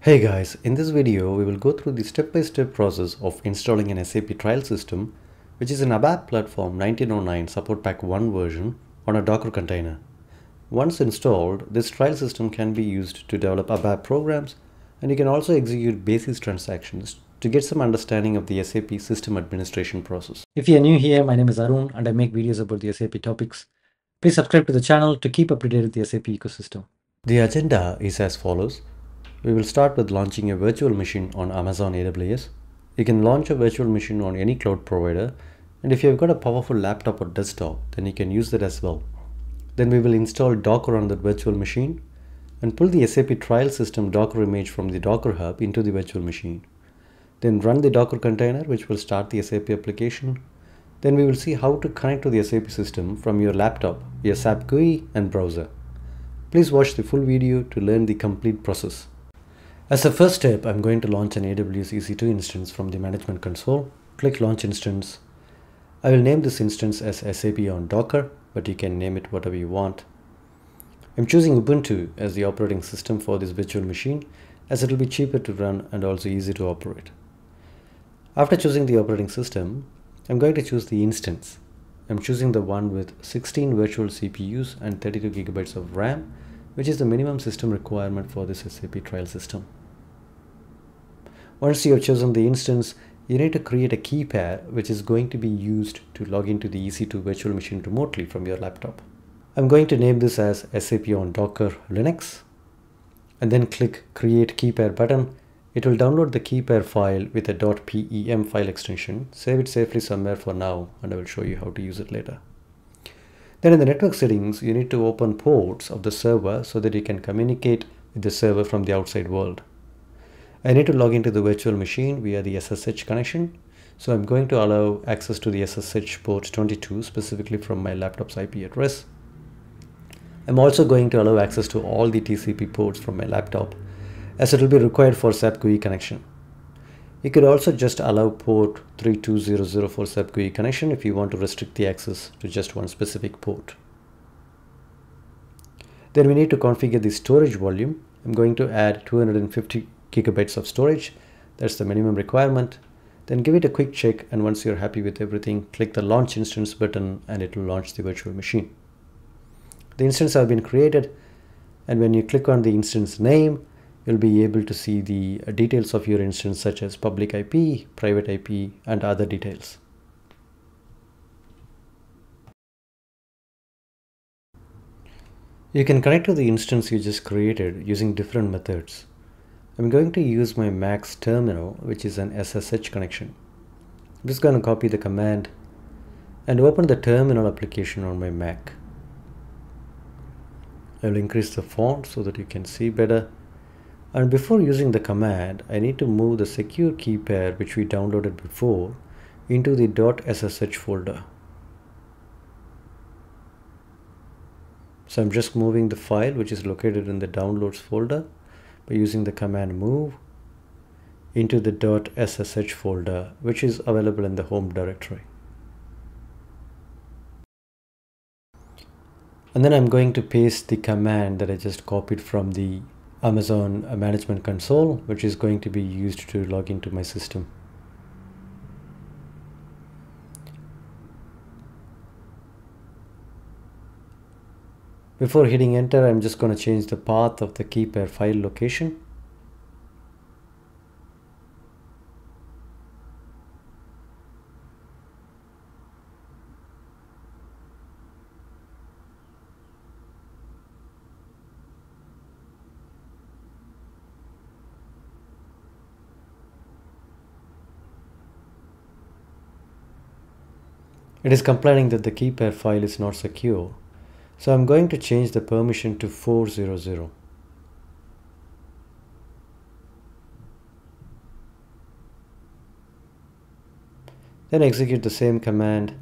Hey guys, in this video we will go through the step-by-step process of installing an SAP trial system which is an ABAP platform 1909 support pack 1 version on a Docker container. Once installed, this trial system can be used to develop ABAP programs and you can also execute basis transactions to get some understanding of the SAP system administration process. If you are new here, my name is Arun and I make videos about the SAP topics. Please subscribe to the channel to keep up to date with the SAP ecosystem. The agenda is as follows. We will start with launching a virtual machine on Amazon AWS. You can launch a virtual machine on any cloud provider and if you've got a powerful laptop or desktop then you can use that as well. Then we will install Docker on that virtual machine and pull the SAP trial system Docker image from the Docker Hub into the virtual machine. Then run the Docker container which will start the SAP application. Then we will see how to connect to the SAP system from your laptop, your SAP GUI and browser. Please watch the full video to learn the complete process. As a first step, I'm going to launch an AWS EC2 instance from the management console. Click launch instance. I will name this instance as SAP on Docker, but you can name it whatever you want. I'm choosing Ubuntu as the operating system for this virtual machine as it will be cheaper to run and also easy to operate. After choosing the operating system, I'm going to choose the instance. I'm choosing the one with 16 virtual CPUs and 32 gigabytes of RAM, which is the minimum system requirement for this SAP trial system. Once you have chosen the instance, you need to create a key pair which is going to be used to log into the EC2 virtual machine remotely from your laptop. I'm going to name this as SAP on Docker Linux and then click create key pair button. It will download the key pair file with a .pem file extension. Save it safely somewhere for now and I will show you how to use it later. Then in the network settings, you need to open ports of the server so that you can communicate with the server from the outside world. I need to log into the virtual machine via the SSH connection. So I'm going to allow access to the SSH port 22 specifically from my laptop's IP address. I'm also going to allow access to all the TCP ports from my laptop as it will be required for SAP GUI connection. You could also just allow port 3200 for SAP GUI connection if you want to restrict the access to just one specific port. Then we need to configure the storage volume. I'm going to add 250 gigabytes of storage. That's the minimum requirement. Then give it a quick check and once you're happy with everything, click the launch instance button and it will launch the virtual machine. The instance have been created and when you click on the instance name, you'll be able to see the uh, details of your instance such as public IP, private IP and other details. You can connect to the instance you just created using different methods. I'm going to use my Mac's terminal, which is an SSH connection. I'm just going to copy the command and open the terminal application on my Mac. I will increase the font so that you can see better. And before using the command, I need to move the secure key pair which we downloaded before into the .ssh folder. So I'm just moving the file which is located in the downloads folder by using the command move into the .ssh folder which is available in the home directory. And then I'm going to paste the command that I just copied from the Amazon management console which is going to be used to log into my system. Before hitting enter, I'm just going to change the path of the key pair file location. It is complaining that the key pair file is not secure. So I'm going to change the permission to 400. Then execute the same command.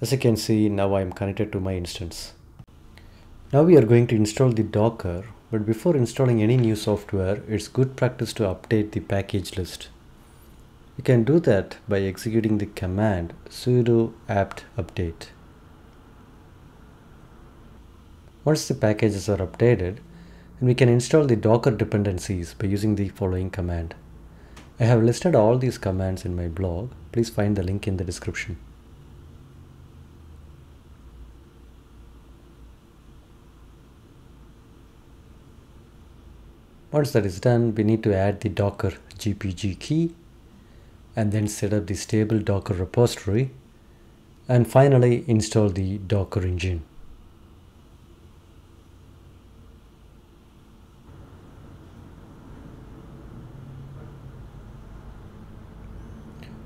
As you can see, now I am connected to my instance. Now we are going to install the Docker, but before installing any new software, it's good practice to update the package list. You can do that by executing the command sudo apt update. Once the packages are updated, we can install the Docker dependencies by using the following command. I have listed all these commands in my blog. Please find the link in the description. Once that is done, we need to add the Docker GPG key and then set up the stable Docker repository and finally install the Docker engine.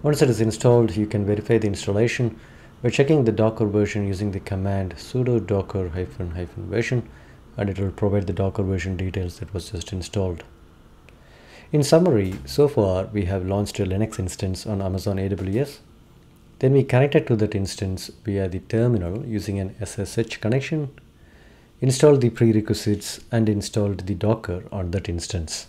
Once it is installed, you can verify the installation by checking the Docker version using the command sudo docker hyphen hyphen version and it will provide the Docker version details that was just installed. In summary, so far we have launched a Linux instance on Amazon AWS. Then we connected to that instance via the terminal using an SSH connection, installed the prerequisites and installed the Docker on that instance.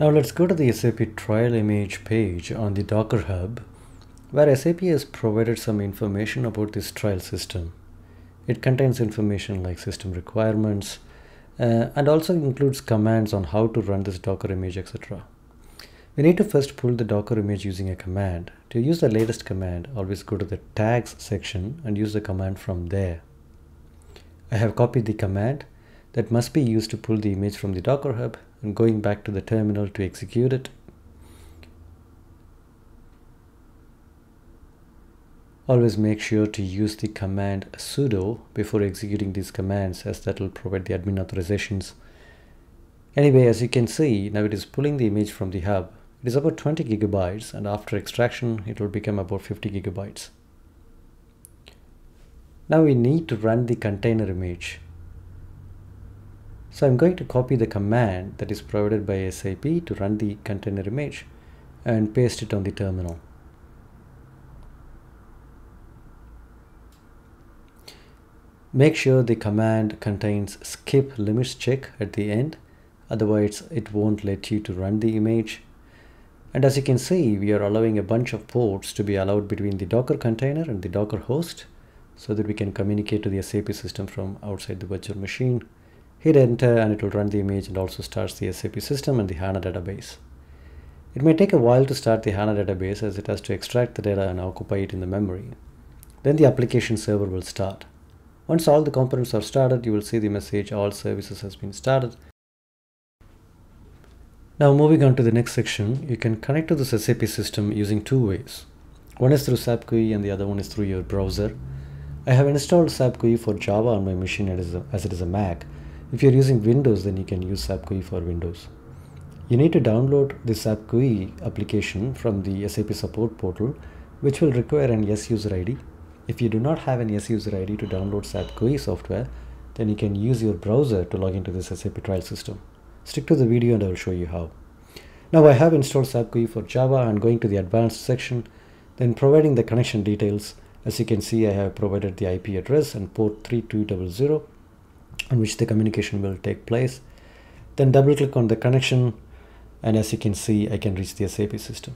Now let's go to the SAP trial image page on the Docker Hub where SAP has provided some information about this trial system. It contains information like system requirements uh, and also includes commands on how to run this Docker image etc. We need to first pull the Docker image using a command. To use the latest command, always go to the tags section and use the command from there. I have copied the command that must be used to pull the image from the Docker Hub and going back to the terminal to execute it. Always make sure to use the command sudo before executing these commands as that will provide the admin authorizations. Anyway, as you can see, now it is pulling the image from the hub. It is about 20 gigabytes and after extraction, it will become about 50 gigabytes. Now we need to run the container image. So I'm going to copy the command that is provided by SAP to run the container image and paste it on the terminal. Make sure the command contains skip limits check at the end, otherwise it won't let you to run the image. And as you can see, we are allowing a bunch of ports to be allowed between the Docker container and the Docker host so that we can communicate to the SAP system from outside the virtual machine. Hit enter and it will run the image and also starts the SAP system and the HANA database. It may take a while to start the HANA database as it has to extract the data and occupy it in the memory. Then the application server will start. Once all the components are started, you will see the message all services has been started. Now moving on to the next section, you can connect to this SAP system using two ways. One is through SAP GUI and the other one is through your browser. I have installed SAP GUI for Java on my machine as it is a Mac if you're using Windows, then you can use SAP GUI for Windows. You need to download the SAP GUI application from the SAP support portal, which will require an S user ID. If you do not have an S user ID to download SAP GUI software, then you can use your browser to log into this SAP trial system. Stick to the video and I will show you how. Now I have installed SAP GUI for Java and going to the advanced section, then providing the connection details. As you can see, I have provided the IP address and port 3200 on which the communication will take place. Then double click on the connection and as you can see I can reach the SAP system.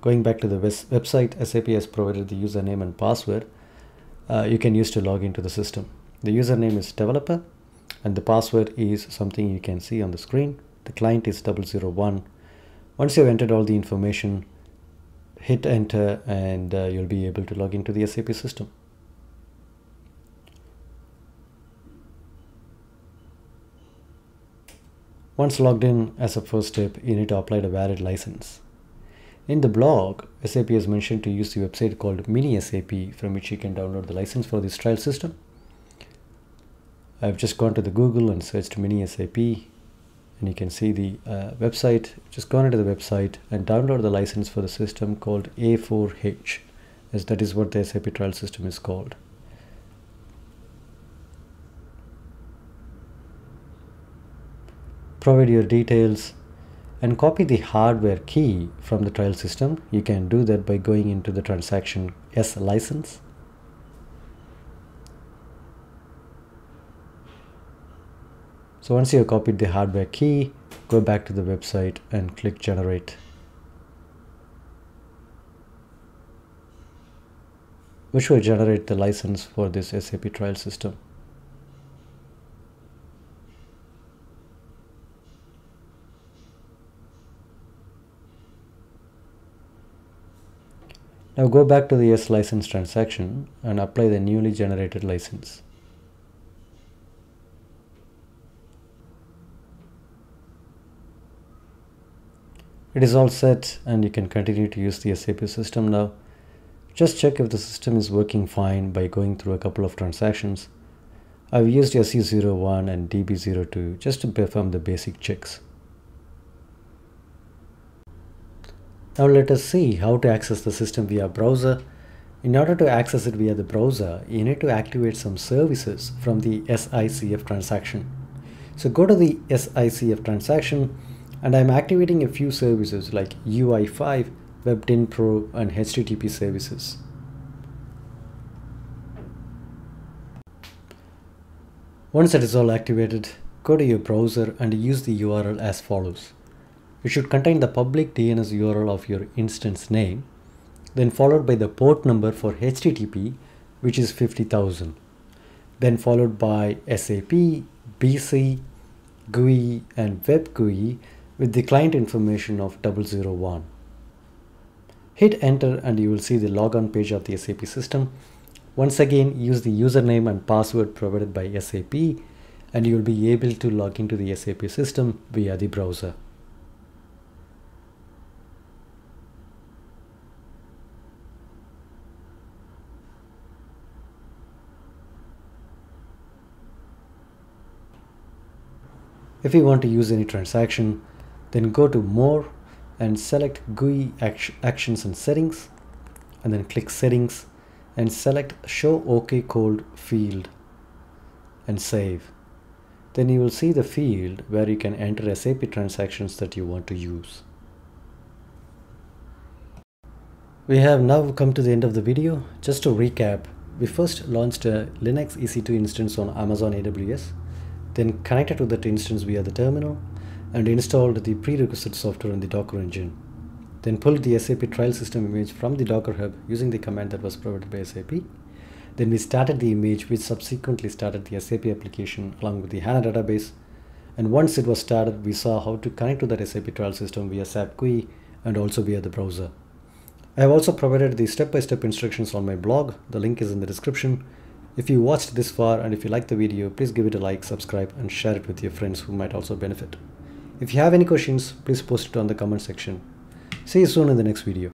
Going back to the website, SAP has provided the username and password uh, you can use to log into the system. The username is developer and the password is something you can see on the screen. The client is 001. Once you've entered all the information, hit enter and uh, you'll be able to log into the SAP system. Once logged in as a first step, you need to apply the valid license. In the blog, SAP has mentioned to use the website called Mini SAP from which you can download the license for this trial system. I've just gone to the Google and searched Mini SAP and you can see the uh, website. Just go into the website and download the license for the system called A4H as that is what the SAP trial system is called. Provide your details and copy the hardware key from the trial system. You can do that by going into the transaction S license. So once you have copied the hardware key, go back to the website and click generate. Which will generate the license for this SAP trial system. Now go back to the S license transaction and apply the newly generated license. It is all set and you can continue to use the SAP system now. Just check if the system is working fine by going through a couple of transactions. I've used SE01 and DB02 just to perform the basic checks. Now let us see how to access the system via browser. In order to access it via the browser, you need to activate some services from the SICF transaction. So go to the SICF transaction and I'm activating a few services like UI5, Web Dynpro and HTTP services. Once it is all activated, go to your browser and use the URL as follows. It should contain the public DNS URL of your instance name, then followed by the port number for HTTP, which is 50,000, then followed by SAP, BC, GUI, and Web GUI with the client information of 001. Hit enter and you will see the logon page of the SAP system. Once again, use the username and password provided by SAP and you will be able to log into the SAP system via the browser. If you want to use any transaction, then go to more and select GUI actions and settings and then click settings and select show OK code field and save. Then you will see the field where you can enter SAP transactions that you want to use. We have now come to the end of the video. Just to recap, we first launched a Linux EC2 instance on Amazon AWS then connected to that instance via the terminal and installed the prerequisite software in the Docker engine. Then pulled the SAP trial system image from the Docker Hub using the command that was provided by SAP. Then we started the image which subsequently started the SAP application along with the HANA database. And once it was started, we saw how to connect to that SAP trial system via SAP GUI and also via the browser. I have also provided the step-by-step -step instructions on my blog. The link is in the description. If you watched this far and if you like the video, please give it a like, subscribe and share it with your friends who might also benefit. If you have any questions, please post it on the comment section. See you soon in the next video.